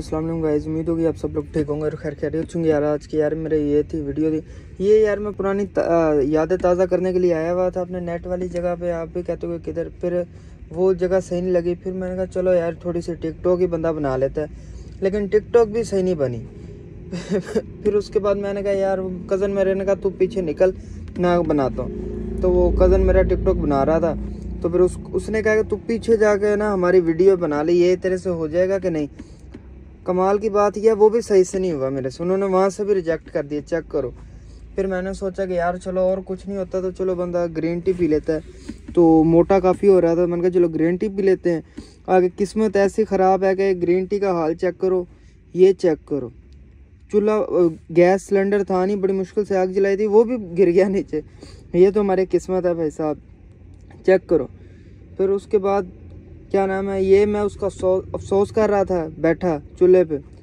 Aslam guys उम्मीद होगी आप सब लोग ठीक होंगे और खैर खैरियत होंगे। यार, आज की यार मेरे ये थी वीडियो थी। ये यार मैं पुरानी यादें ताज़ा करने के लिए आया हुआ था अपने नेट वाली जगह पे। आप भी कहते हो किधर फिर वो जगह सही नहीं लगी। फिर मैंने कहा, चलो यार थोड़ी सी टिकटॉक ही बंदा बना लेता है। लेकिन टिकटॉक भी सही नहीं बनी। फिर उसके बाद मैंने कहा, यार कज़न मेरे ने कहा, तू पीछे निकल ना बनाता हूँ। तो वो कज़न मेरा टिकटॉक बना रहा था। तो फिर उस, उसने कहा कि, तू पीछे जाके ना हमारी वीडियो बना ली। ये तरह से हो जाएगा कि नहीं? कमाल की बात यह, वो भी सही से नहीं हुआ मेरे से। उन्होंने वहाँ से भी रिजेक्ट कर दिया चेक करो। फिर मैंने सोचा कि यार चलो और कुछ नहीं होता तो चलो बंदा ग्रीन टी पी लेता है। तो मोटा काफ़ी हो रहा था, मैंने कहा चलो ग्रीन टी पी लेते हैं। आगे किस्मत ऐसी ख़राब है कि ग्रीन टी का हाल चेक करो, ये चेक करो। चूल्हा गैस सिलेंडर था नहीं, बड़ी मुश्किल से आग जलाई थी, वो भी गिर गया नीचे। ये तो हमारी किस्मत है भाई साहब चेक करो। फिर उसके बाद क्या नाम है? ये मैं उसका अफसोस कर रहा था बैठा चूल्हे पे।